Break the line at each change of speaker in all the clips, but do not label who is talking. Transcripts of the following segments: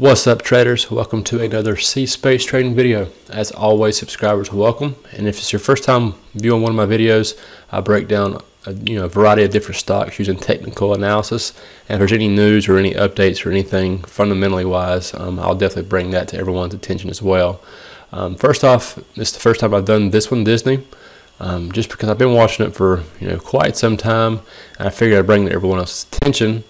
What's up traders? Welcome to another C-Space trading video. As always, subscribers welcome. And if it's your first time viewing one of my videos, I break down a, you know, a variety of different stocks using technical analysis. And if there's any news or any updates or anything fundamentally wise, um, I'll definitely bring that to everyone's attention as well. Um, first off, it's the first time I've done this one Disney. Um, just because I've been watching it for you know quite some time, and I figured I'd bring it to everyone else's attention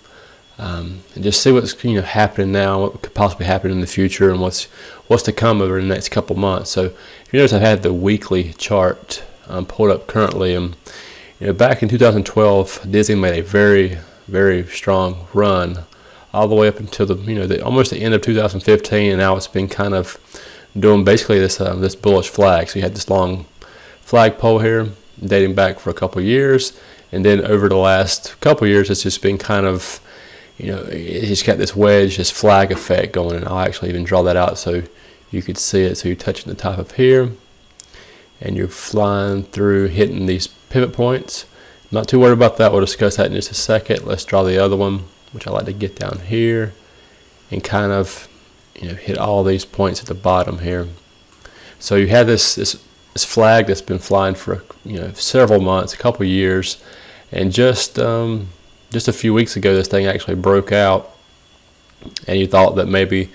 um, and just see what's you know happening now, what could possibly happen in the future, and what's what's to come over the next couple months. So if you notice, I've had the weekly chart um, pulled up currently, and you know back in 2012, Disney made a very very strong run all the way up until the you know the, almost the end of 2015, and now it's been kind of doing basically this uh, this bullish flag. So you had this long flagpole here dating back for a couple years, and then over the last couple years, it's just been kind of you know, it's got this wedge, this flag effect going, and I'll actually even draw that out so you could see it. So you're touching the top of here, and you're flying through, hitting these pivot points. Not too worried about that. We'll discuss that in just a second. Let's draw the other one, which I like to get down here and kind of, you know, hit all these points at the bottom here. So you have this this, this flag that's been flying for you know several months, a couple years, and just um, just a few weeks ago, this thing actually broke out, and you thought that maybe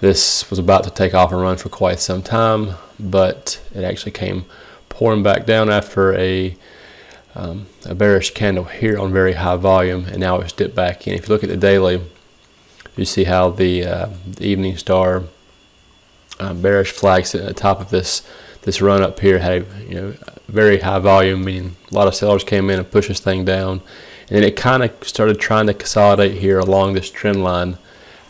this was about to take off and run for quite some time, but it actually came pouring back down after a um, a bearish candle here on very high volume, and now it's dipped back in. If you look at the daily, you see how the, uh, the evening star uh, bearish flag sitting at the top of this this run up here had a you know very high volume, meaning a lot of sellers came in and pushed this thing down and it kind of started trying to consolidate here along this trend line.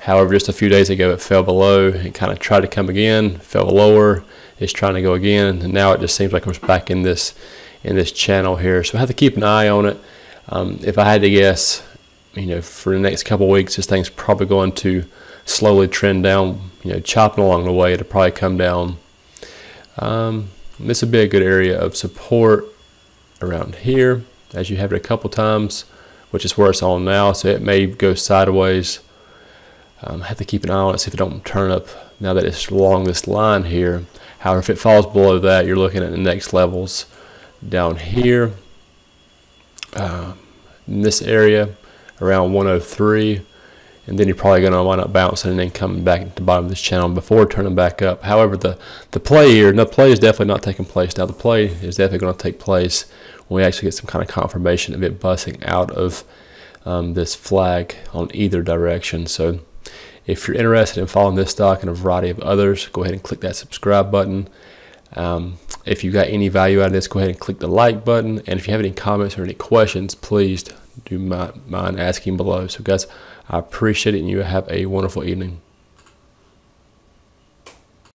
However, just a few days ago, it fell below. It kind of tried to come again, fell lower. It's trying to go again, and now it just seems like it's back in this in this channel here. So I have to keep an eye on it. Um, if I had to guess, you know, for the next couple weeks, this thing's probably going to slowly trend down. You know, chopping along the way, it'll probably come down. Um, this would be a good area of support around here as you have it a couple times, which is where it's on now. So it may go sideways. Um, have to keep an eye on it, see if it don't turn up now that it's along this line here. However, if it falls below that, you're looking at the next levels down here uh, in this area around 103 and then you're probably going to wind up bouncing and then coming back to the bottom of this channel before turning back up. However, the, the play here, the play is definitely not taking place. Now, the play is definitely going to take place when we actually get some kind of confirmation of it busting out of um, this flag on either direction. So if you're interested in following this stock and a variety of others, go ahead and click that subscribe button. Um, if you got any value out of this, go ahead and click the like button. And if you have any comments or any questions, please do mind asking below. So guys, I appreciate it and you have a wonderful evening.